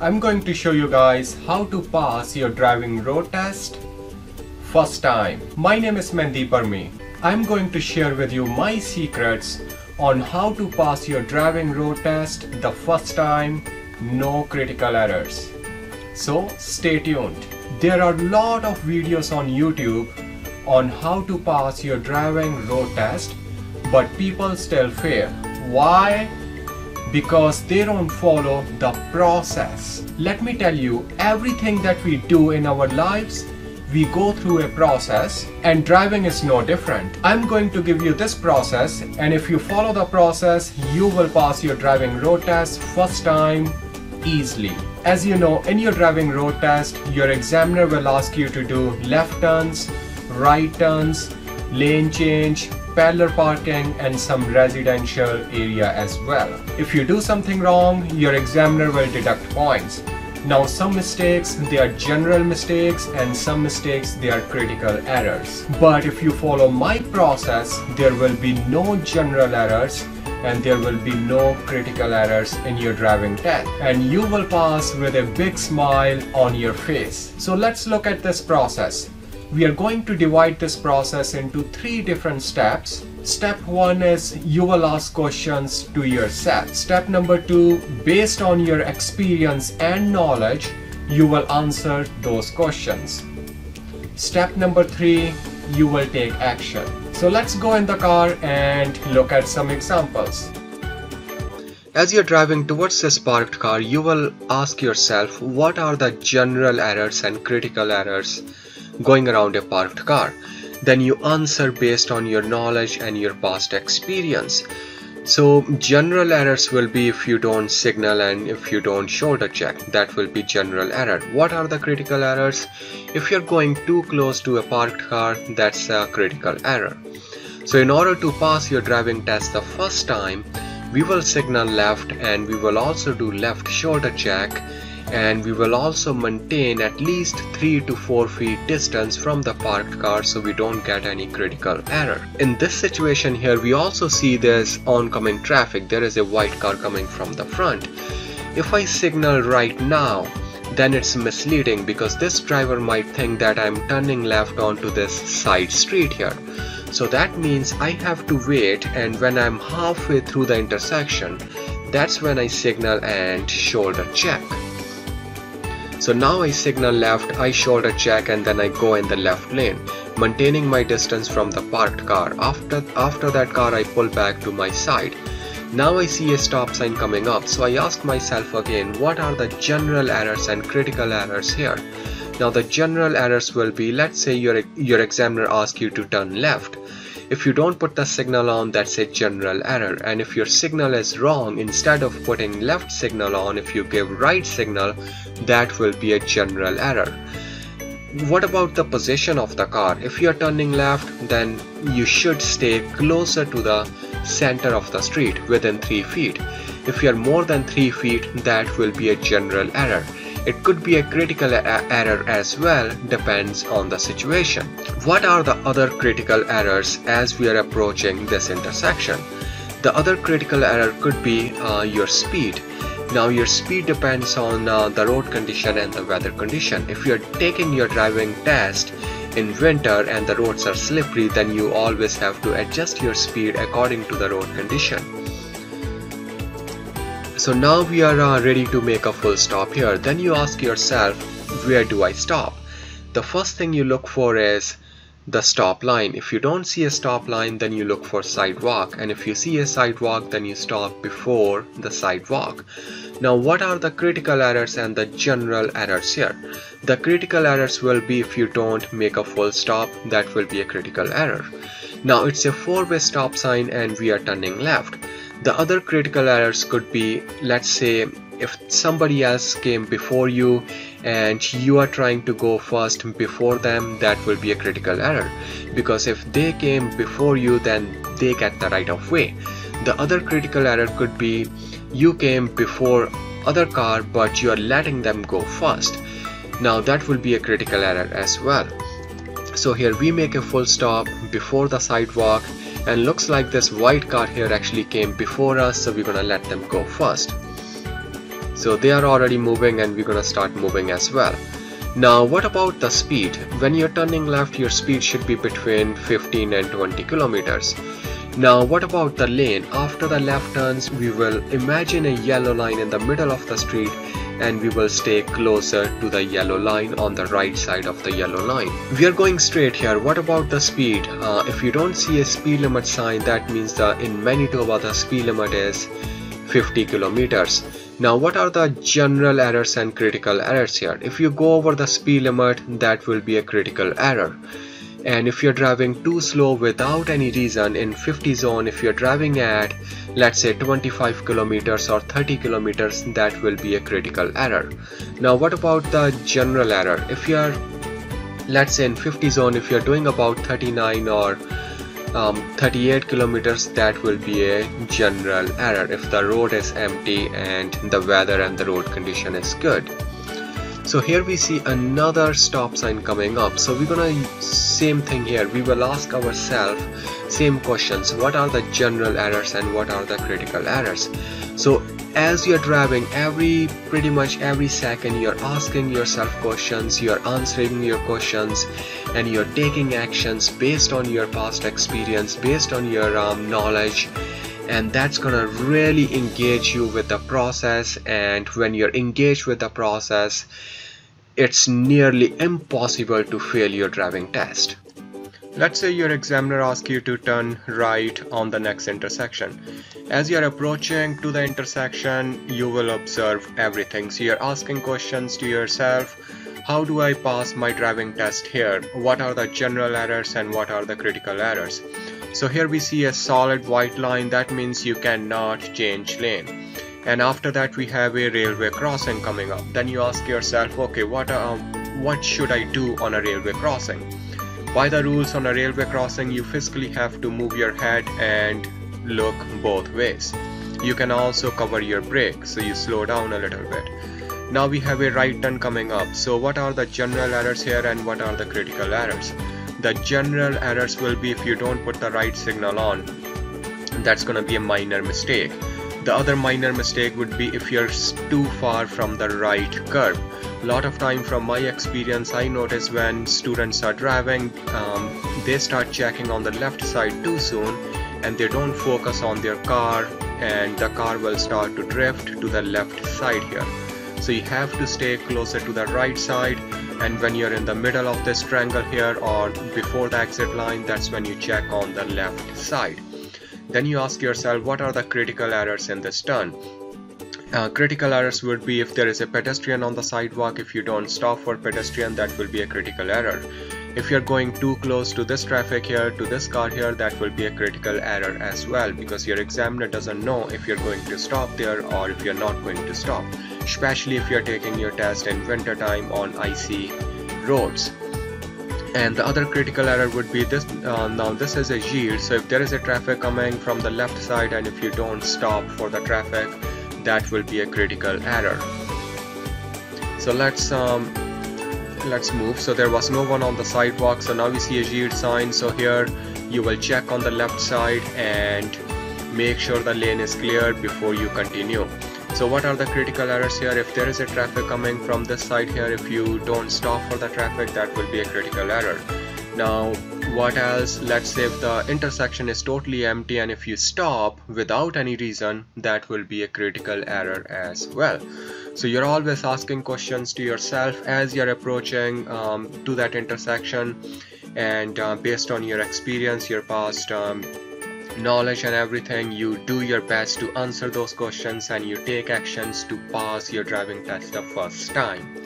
I'm going to show you guys how to pass your driving road test first time. My name is Mandeep Parmi. I'm going to share with you my secrets on how to pass your driving road test the first time, no critical errors. So stay tuned. There are a lot of videos on YouTube on how to pass your driving road test but people still fail. Why? Because they don't follow the process. Let me tell you, everything that we do in our lives, we go through a process and driving is no different. I'm going to give you this process and if you follow the process, you will pass your driving road test first time easily. As you know, in your driving road test, your examiner will ask you to do left turns, right turns, lane change, parallel parking and some residential area as well. If you do something wrong, your examiner will deduct points. Now some mistakes, they are general mistakes and some mistakes, they are critical errors. But if you follow my process, there will be no general errors and there will be no critical errors in your driving test and you will pass with a big smile on your face. So let's look at this process. We are going to divide this process into three different steps. Step one is you will ask questions to yourself. Step number two, based on your experience and knowledge, you will answer those questions. Step number three, you will take action. So let's go in the car and look at some examples. As you're driving towards this parked car, you will ask yourself what are the general errors and critical errors going around a parked car. Then you answer based on your knowledge and your past experience. So general errors will be if you don't signal and if you don't shoulder check, that will be general error. What are the critical errors? If you're going too close to a parked car, that's a critical error. So in order to pass your driving test the first time, we will signal left and we will also do left shoulder check and we will also maintain at least 3 to 4 feet distance from the parked car so we don't get any critical error. In this situation here we also see there's oncoming traffic there is a white car coming from the front. If I signal right now then it's misleading because this driver might think that I'm turning left onto this side street here. So that means I have to wait and when I'm halfway through the intersection that's when I signal and shoulder check. So now I signal left, I shoulder check and then I go in the left lane, maintaining my distance from the parked car. After, after that car I pull back to my side. Now I see a stop sign coming up, so I ask myself again, what are the general errors and critical errors here? Now the general errors will be, let's say your, your examiner asks you to turn left. If you don't put the signal on, that's a general error. And if your signal is wrong, instead of putting left signal on, if you give right signal, that will be a general error. What about the position of the car? If you're turning left, then you should stay closer to the center of the street within 3 feet. If you're more than 3 feet, that will be a general error. It could be a critical error as well, depends on the situation. What are the other critical errors as we are approaching this intersection? The other critical error could be uh, your speed. Now your speed depends on uh, the road condition and the weather condition. If you're taking your driving test in winter and the roads are slippery then you always have to adjust your speed according to the road condition so now we are uh, ready to make a full stop here. Then you ask yourself where do I stop? The first thing you look for is the stop line. If you don't see a stop line then you look for sidewalk. And if you see a sidewalk then you stop before the sidewalk. Now what are the critical errors and the general errors here? The critical errors will be if you don't make a full stop that will be a critical error. Now it's a four-way stop sign and we are turning left the other critical errors could be, let's say, if somebody else came before you and you are trying to go first before them, that will be a critical error. Because if they came before you, then they get the right of way. The other critical error could be you came before other car but you are letting them go first. Now that will be a critical error as well. So here we make a full stop before the sidewalk and looks like this white car here actually came before us so we're gonna let them go first. So they are already moving and we're gonna start moving as well. Now what about the speed? When you're turning left your speed should be between 15 and 20 kilometers. Now what about the lane? After the left turns we will imagine a yellow line in the middle of the street and we will stay closer to the yellow line on the right side of the yellow line. We are going straight here. What about the speed? Uh, if you don't see a speed limit sign that means that in Manitoba the speed limit is 50 kilometers. Now what are the general errors and critical errors here? If you go over the speed limit that will be a critical error and if you're driving too slow without any reason in 50 zone if you're driving at let's say 25 kilometers or 30 kilometers that will be a critical error. Now what about the general error? If you're let's say in 50 zone if you're doing about 39 or um, 38 kilometers that will be a general error. If the road is empty and the weather and the road condition is good so here we see another stop sign coming up. So we're gonna same thing here. We will ask ourselves same questions. What are the general errors and what are the critical errors? So as you're driving every pretty much every second you're asking yourself questions you're answering your questions and you're taking actions based on your past experience based on your um, knowledge and that's gonna really engage you with the process and when you're engaged with the process it's nearly impossible to fail your driving test. Let's say your examiner asks you to turn right on the next intersection. As you're approaching to the intersection, you will observe everything. So you're asking questions to yourself. How do I pass my driving test here? What are the general errors and what are the critical errors? So here we see a solid white line. That means you cannot change lane. And after that we have a railway crossing coming up. Then you ask yourself okay what um, what should I do on a railway crossing? By the rules on a railway crossing you physically have to move your head and look both ways. You can also cover your brake so you slow down a little bit. Now we have a right turn coming up. So what are the general errors here and what are the critical errors the general errors will be if you don't put the right signal on. That's gonna be a minor mistake. The other minor mistake would be if you're too far from the right curb a lot of time from my experience I notice when students are driving um, they start checking on the left side too soon and they don't focus on their car and the car will start to drift to the left side here so you have to stay closer to the right side and when you're in the middle of this triangle here or before the exit line that's when you check on the left side. Then you ask yourself what are the critical errors in this turn? Uh, critical errors would be if there is a pedestrian on the sidewalk. If you don't stop for pedestrian that will be a critical error. If you're going too close to this traffic here to this car here that will be a critical error as well because your examiner doesn't know if you're going to stop there or if you're not going to stop especially if you're taking your test in winter time on icy roads. And the other critical error would be this uh, now this is a yield. So if there is a traffic coming from the left side and if you don't stop for the traffic that will be a critical error. So let's um, let's move. So there was no one on the sidewalk. So now we see a yield sign. So here you will check on the left side and make sure the lane is clear before you continue so what are the critical errors here? If there is a traffic coming from this side here if you don't stop for the traffic that will be a critical error. Now what else? Let's say if the intersection is totally empty and if you stop without any reason that will be a critical error as well. So you're always asking questions to yourself as you're approaching um, to that intersection and uh, based on your experience your past um, knowledge and everything you do your best to answer those questions and you take actions to pass your driving test the first time.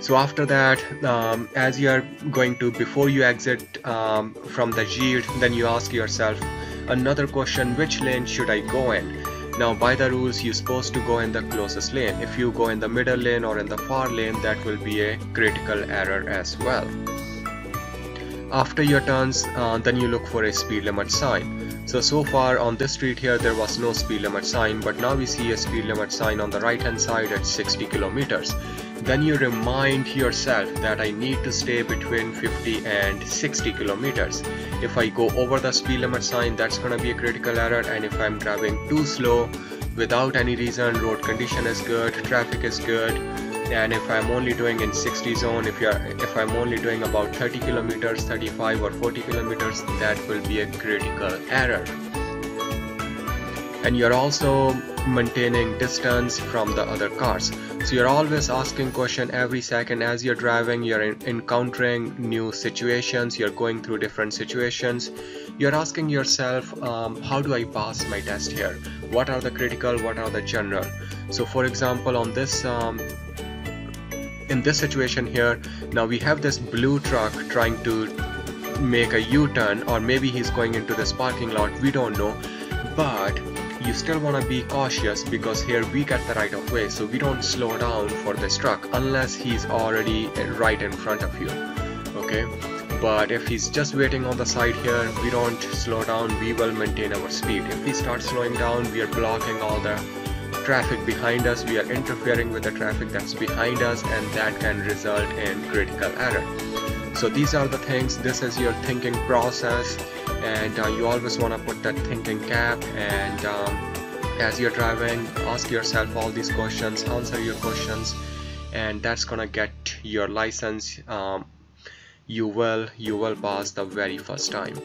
So after that um, as you are going to before you exit um, from the yield then you ask yourself another question which lane should I go in? Now by the rules you're supposed to go in the closest lane. If you go in the middle lane or in the far lane that will be a critical error as well after your turns uh, then you look for a speed limit sign. So so far on this street here there was no speed limit sign but now we see a speed limit sign on the right hand side at 60 kilometers. Then you remind yourself that I need to stay between 50 and 60 kilometers. If I go over the speed limit sign that's gonna be a critical error and if I'm driving too slow without any reason road condition is good traffic is good and if I'm only doing in 60 zone if you're if I'm only doing about 30 kilometers 35 or 40 kilometers that will be a critical error. And you're also maintaining distance from the other cars. So you're always asking question every second as you're driving you're in, encountering new situations you're going through different situations. You're asking yourself um, how do I pass my test here? What are the critical what are the general? So for example on this um, in this situation here now we have this blue truck trying to make a u-turn or maybe he's going into this parking lot we don't know. But you still want to be cautious because here we get the right of way so we don't slow down for this truck unless he's already right in front of you okay? But if he's just waiting on the side here we don't slow down we will maintain our speed. If we start slowing down we are blocking all the traffic behind us we are interfering with the traffic that's behind us and that can result in critical error. So these are the things this is your thinking process and uh, you always want to put that thinking cap and um, as you're driving ask yourself all these questions answer your questions and that's gonna get your license um, you will you will pass the very first time